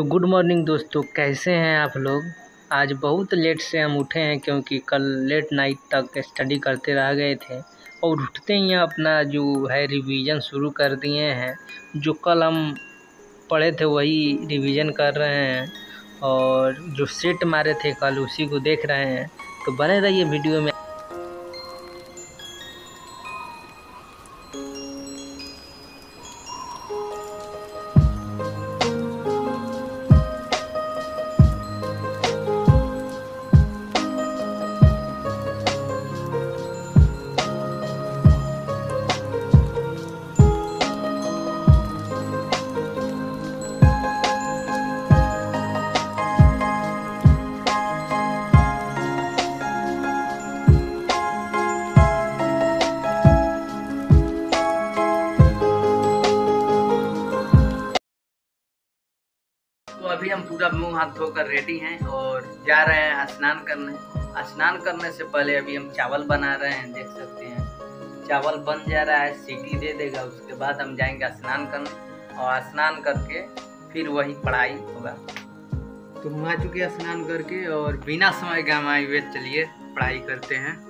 तो good morning दोस्तों, कैसे हैं आप लोग? आज बहुत लेट से हम उठे हैं क्योंकि कल लेट नाइट तक स्टडी करते रह गए थे और उठते ही अपना जो है रिवीजन शुरू कर दिए हैं, जो कल हम पढ़े थे वही रिवीजन कर रहे हैं और जो सेट मारे थे कल उसी को देख रहे हैं। तो बने रहिए वीडियो में। तो अभी हम पूरा मुँह हाथ धोकर रेडी हैं और जा रहे हैं स्नान करने। स्नान करने से पहले अभी हम चावल बना रहे हैं, देख सकते हैं। चावल बन जा रहा है, सीटी दे देगा, उसके बाद हम जाएँगे स्नान करने। और स्नान करके फिर वही पढ़ाई होगा। तो हम आ चुके स्नान करके और बिना समय गंवाए हुए चलिए पढ़ाई करते हैं।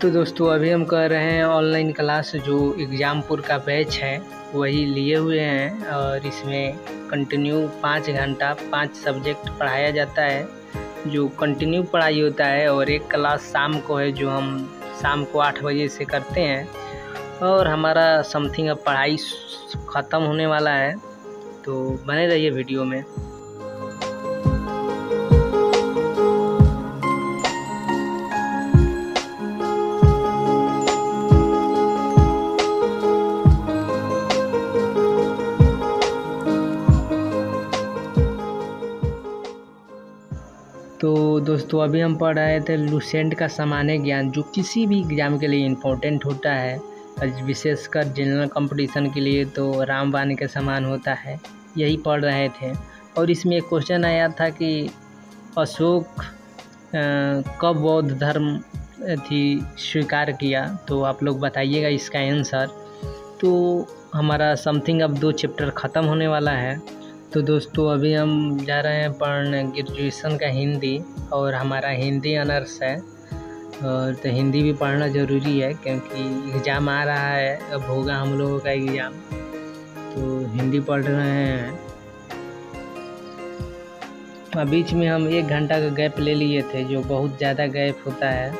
तो दोस्तों, अभी हम कर रहे हैं ऑनलाइन क्लास जो एग्ज़ामपुर का बैच है, वही लिए हुए हैं और इसमें कंटिन्यू पाँच घंटा, पाँच सब्जेक्ट पढ़ाया जाता है। जो कंटिन्यू पढ़ाई होता है और एक क्लास शाम को है, जो हम शाम को आठ बजे से करते हैं। और हमारा समथिंग अब पढ़ाई ख़त्म होने वाला है तो बने रहिए वीडियो में। तो दोस्तों, अभी हम पढ़ रहे थे लूसेंट का सामान्य ज्ञान, जो किसी भी एग्ज़ाम के लिए इम्पोर्टेंट होता है विशेषकर जनरल कंपटीशन के लिए तो रामबाण के समान होता है, यही पढ़ रहे थे। और इसमें एक क्वेश्चन आया था कि अशोक कब बौद्ध धर्म थी स्वीकार किया? तो आप लोग बताइएगा इसका आंसर तो हमारा समथिंग अब दो चैप्टर ख़त्म होने वाला है। तो दोस्तों, अभी हम जा रहे हैं पढ़ने ग्रेजुएशन का हिंदी और हमारा हिंदी अनर्स है। और तो हिंदी भी पढ़ना ज़रूरी है क्योंकि एग्ज़ाम आ रहा है, अब होगा हम लोगों का एग्ज़ाम तो हिंदी पढ़ रहे हैं। बीच में हम एक घंटा का गैप ले लिए थे, जो बहुत ज़्यादा गैप होता है।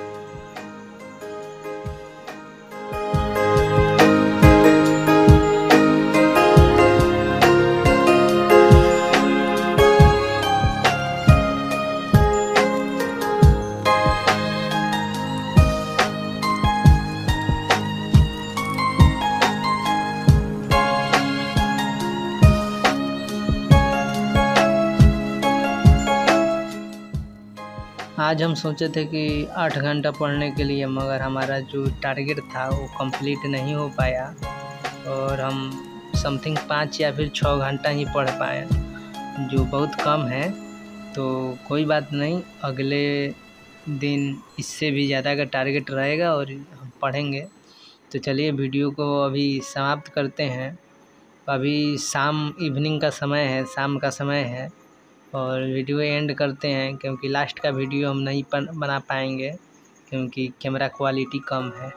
आज हम सोचे थे कि आठ घंटा पढ़ने के लिए, मगर हमारा जो टारगेट था वो कंप्लीट नहीं हो पाया और हम समथिंग पाँच या फिर छः घंटा ही पढ़ पाए, जो बहुत कम है। तो कोई बात नहीं, अगले दिन इससे भी ज़्यादा का टारगेट रहेगा और हम पढ़ेंगे। तो चलिए वीडियो को अभी समाप्त करते हैं। अभी शाम इवनिंग का समय है, शाम का समय है। और वीडियो एंड करते हैं क्योंकि लास्ट का वीडियो हम नहीं बना पाएँगे क्योंकि कैमरा क्वालिटी कम है।